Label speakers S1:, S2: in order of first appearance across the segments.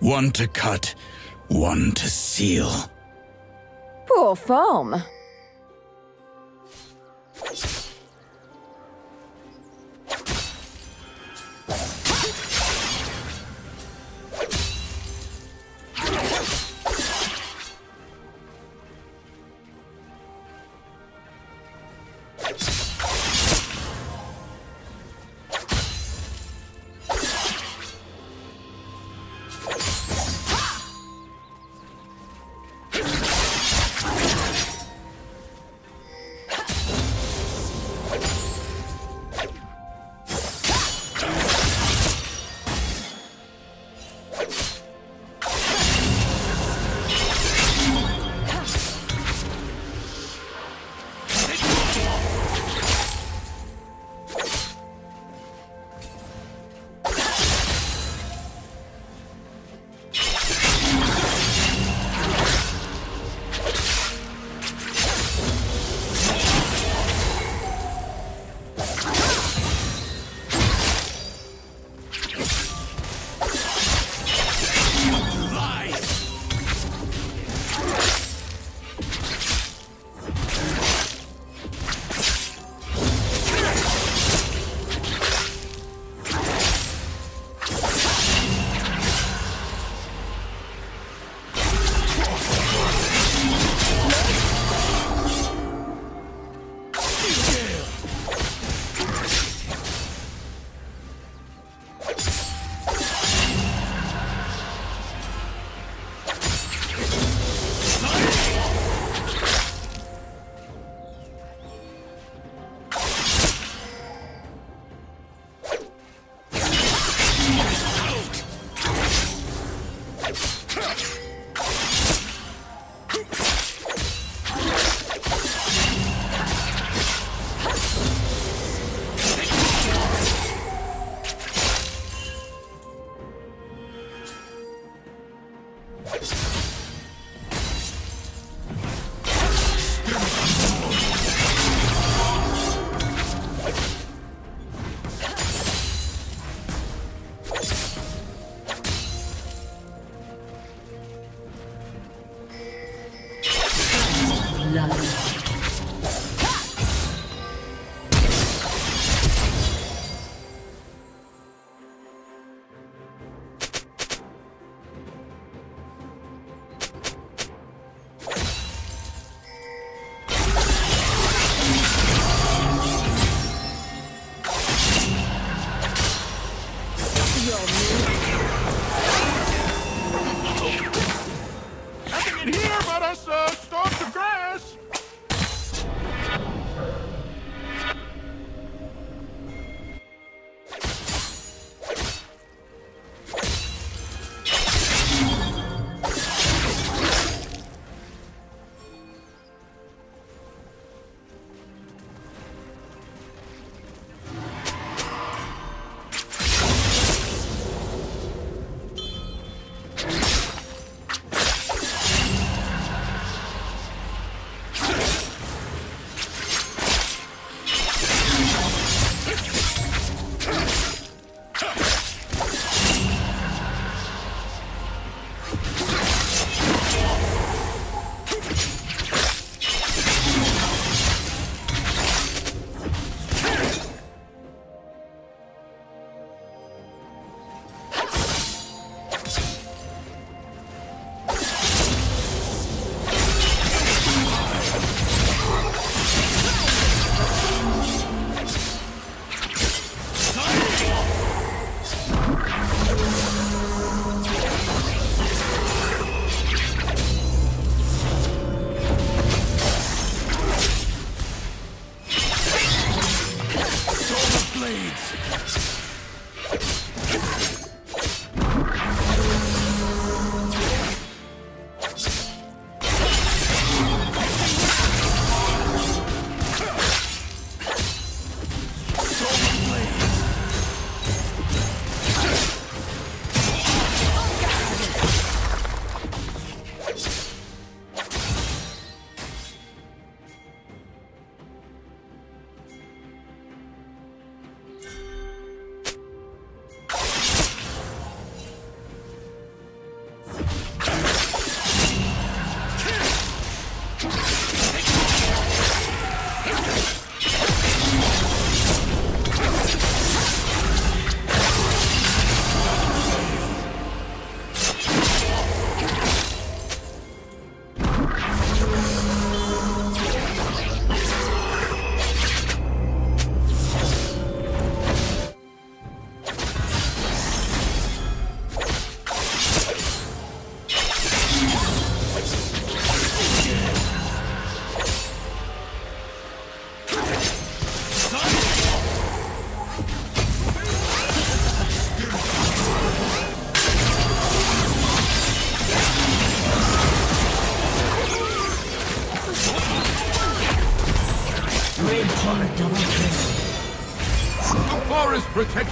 S1: One to cut, one to seal.
S2: Poor form.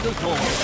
S1: The door.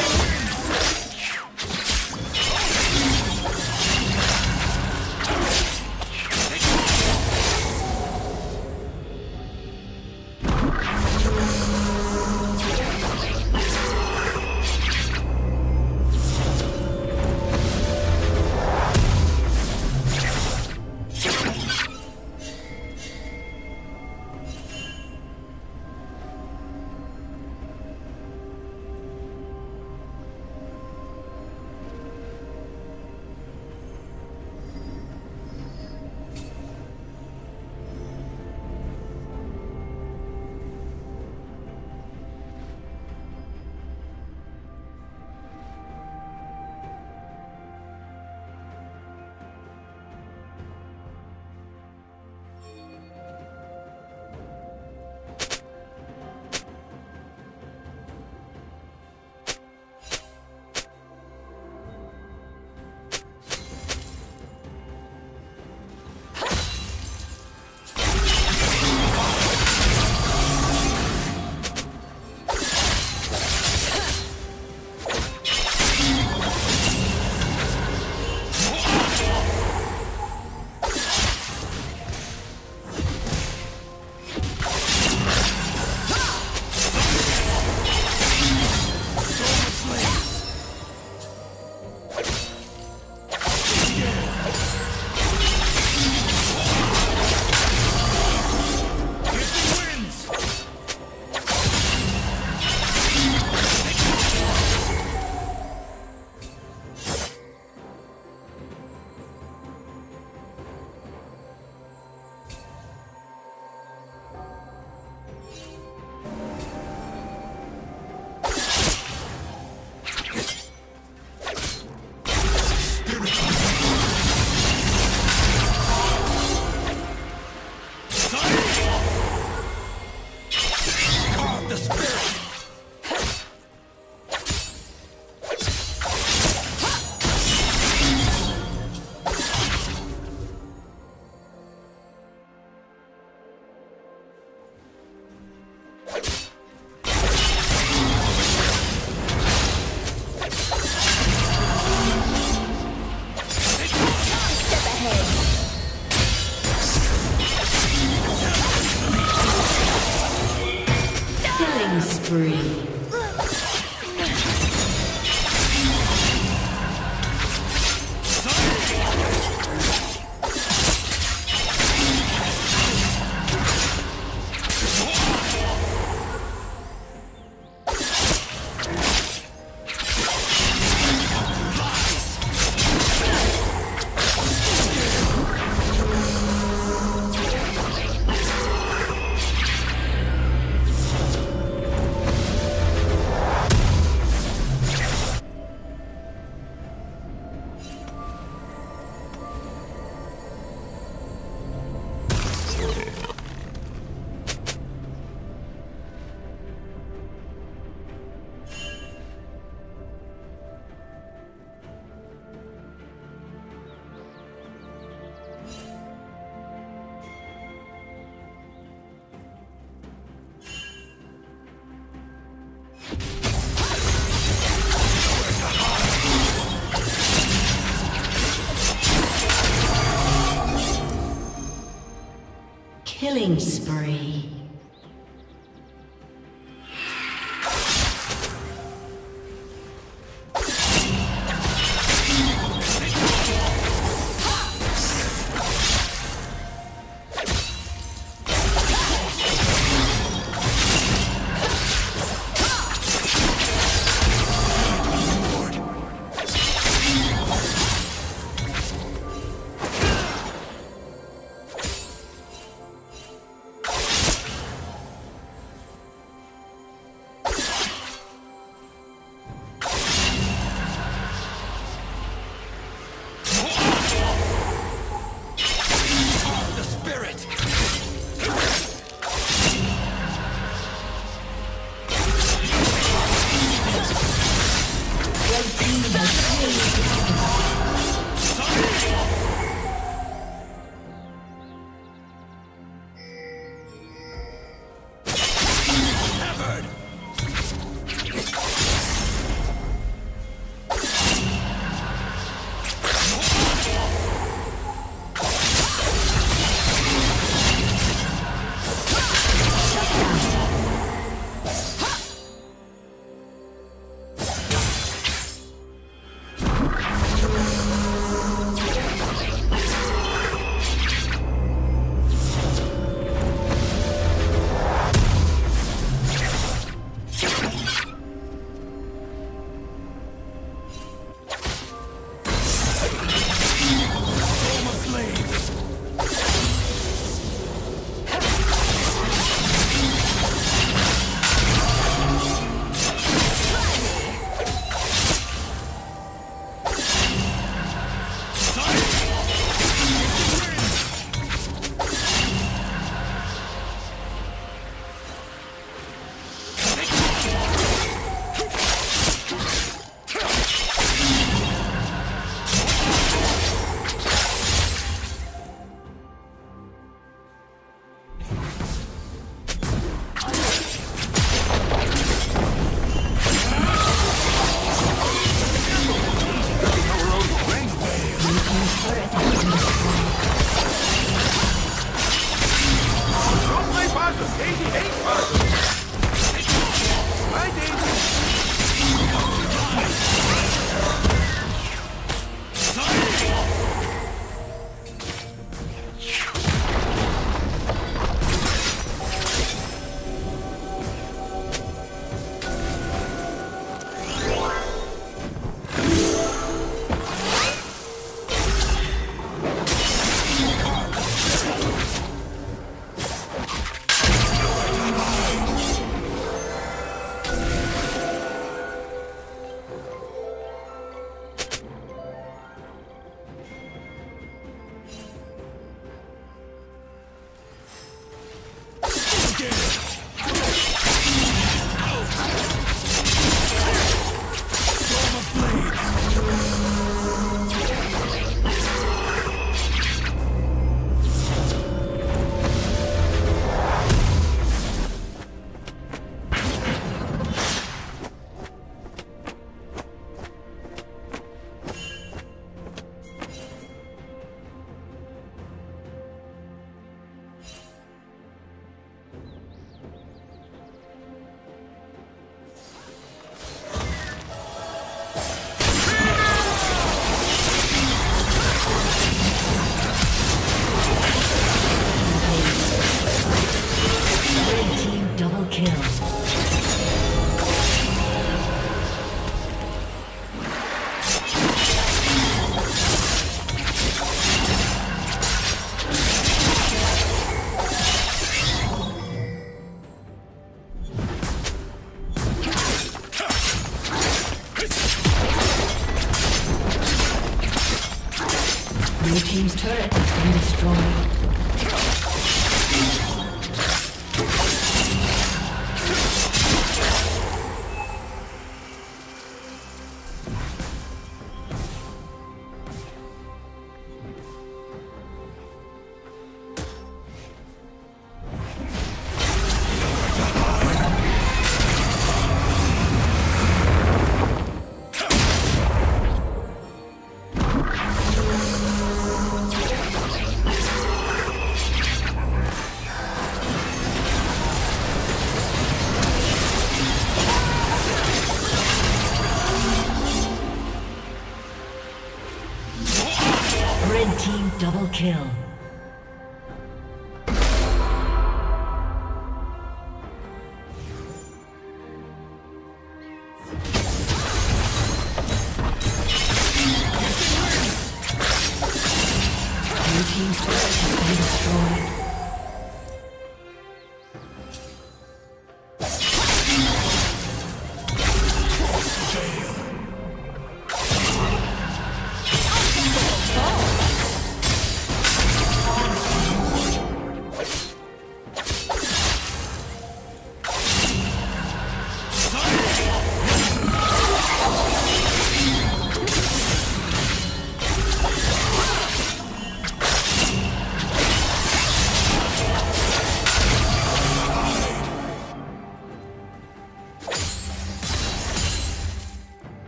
S2: Killing spree.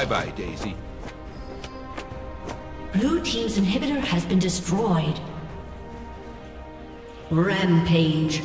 S1: Bye-bye, Daisy.
S2: Blue Team's inhibitor has been destroyed. Rampage.